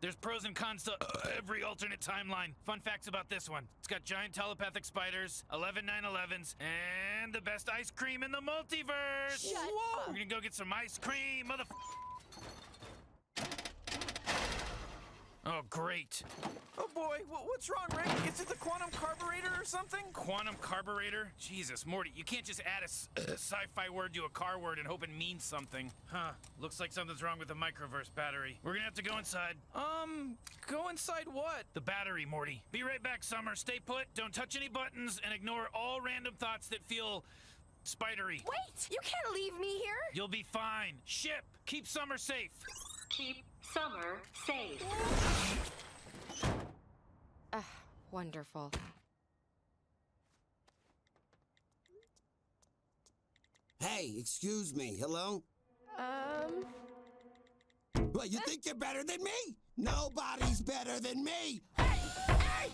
There's pros and cons to every alternate timeline. Fun facts about this one. It's got giant telepathic spiders, 11 911s, and the best ice cream in the multiverse. Shut Whoa. up. We're gonna go get some ice cream, mother. Oh, great. Oh boy, what's wrong, Rick? Is it the quantum carburetor or something? Quantum carburetor? Jesus, Morty, you can't just add a sci-fi word to a car word and hope it means something. Huh, looks like something's wrong with the microverse battery. We're gonna have to go inside. Um, go inside what? The battery, Morty. Be right back, Summer. Stay put, don't touch any buttons, and ignore all random thoughts that feel spidery. Wait! You can't leave me here! You'll be fine. Ship, keep Summer safe. Keep Summer safe. Ah, wonderful. Hey, excuse me. Hello? Um, What, you think you're better than me? Nobody's better than me. Hey! Hey!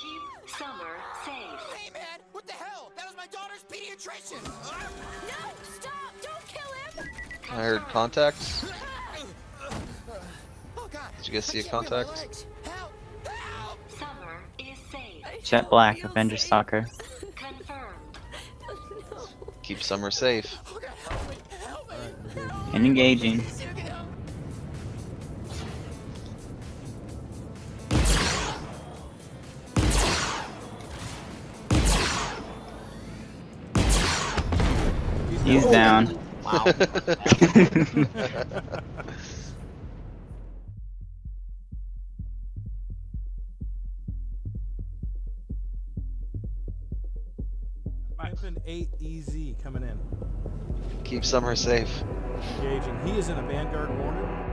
Keep Summer safe. Hey, man! What the hell? That was my daughter's pediatrician! no! Stop! Don't kill him! I heard contacts. Oh, God. Did you guys see I a can't feel my contact? legs. Help! Help! Summer is safe. Jet Black, Avenger Stalker. Confirmed. Keep Summer safe. Oh, God, help me! Help me! And engaging. He's down. Wow. Pimpin' 8 EZ coming in. Keep Summer safe. Engaging. He is in a Vanguard Hornet.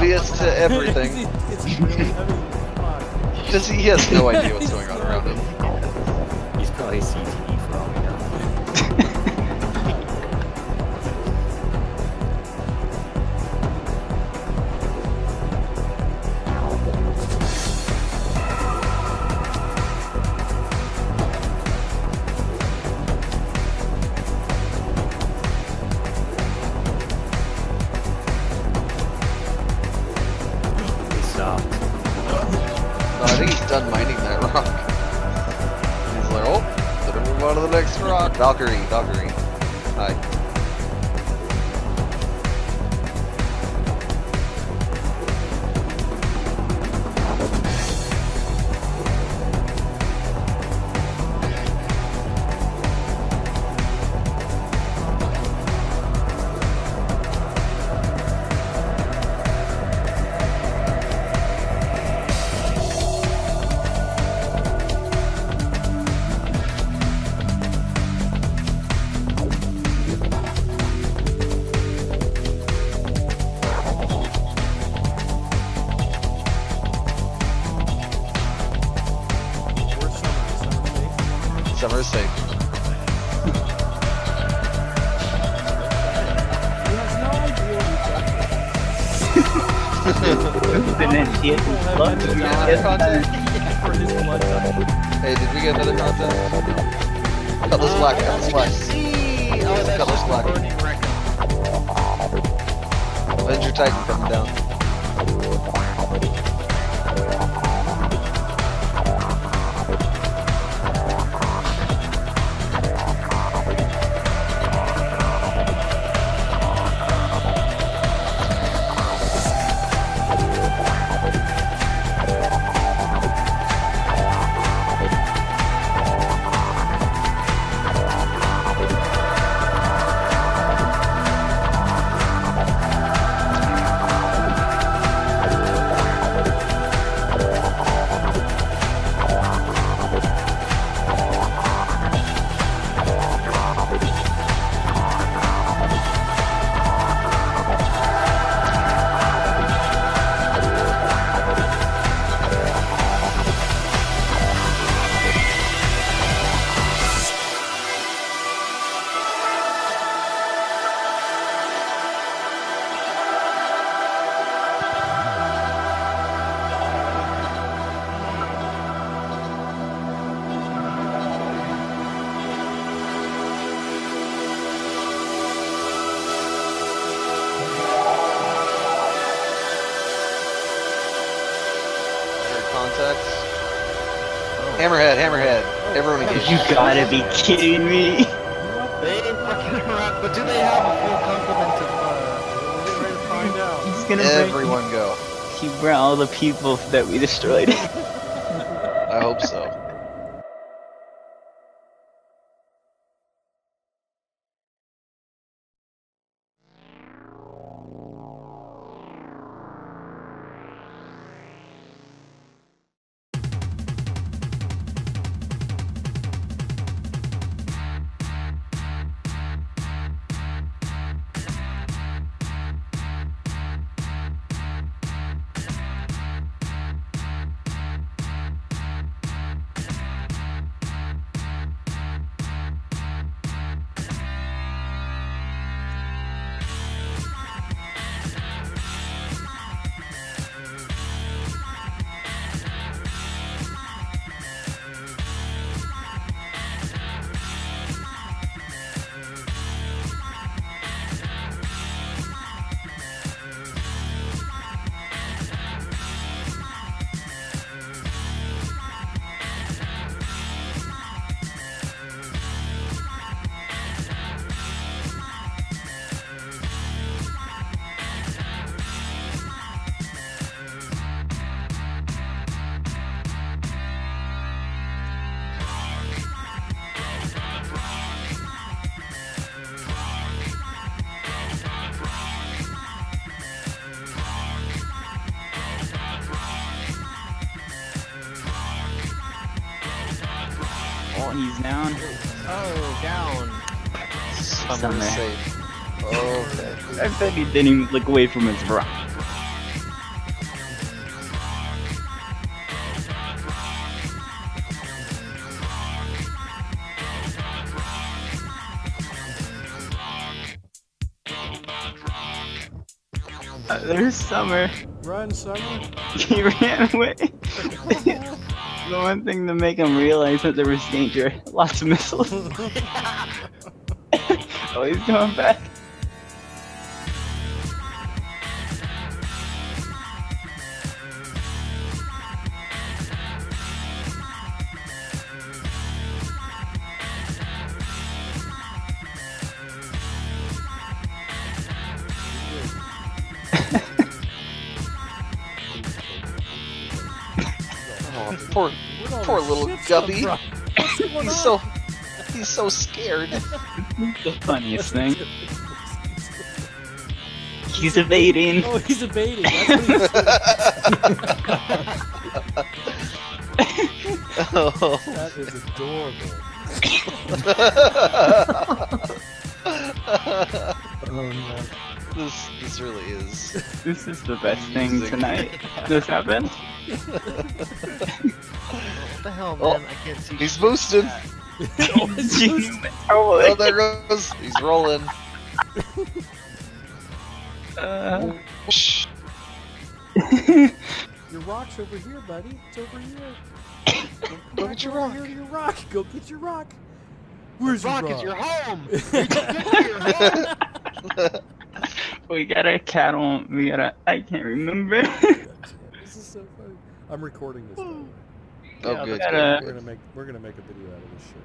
Oblivious to everything. it's really heavy. Fuck. Does he, he has no idea what's going on around him. He's probably CTE done mining that rock. He's like, oh, better move on to the next rock. Valkyrie, Valkyrie. Hi. His blood type. Hey, did we get another contact? Cutlass black, Cutlass black. Cutlass black. Avenger Titan coming down. Hammerhead, hammerhead. Everyone engage. You gotta be kidding me. They ain't fucking around. But do they have a full complement of, uh, We're ready to find out. He's gonna bring. Everyone go. He brought all the people that we destroyed. I hope so. Oh, he's down. Oh, down. Summer Summer. safe. Okay. I bet he didn't even look away from his rock. Uh, there's Summer. Run, Summer. He ran away. The one thing to make him realize that there was danger. Lots of missiles. oh, he's going back. Poor, poor little ships come guppy. from? What's going on? He's so, he's so scared. the funniest thing. He's evading. Oh, he's evading. That's what he's oh. That is adorable. Oh no. This, this really is. This is the best thing tonight. This happened. What the hell, Oh. I can't see. He's shit. boosted. oh, Oh, there goes. He's rolling. uh, Shh. Your rock's over here, buddy. It's over here. Go Back get your rock. Here your rock. Go get your rock. Where's Rock your is your rock? home. You can get to your home. We got a cattle. We got a. I can't remember. This is so funny. I'm recording this. By the way. Oh, Yeah, good. got good, We're gonna make we're gonna make a video out of this shit.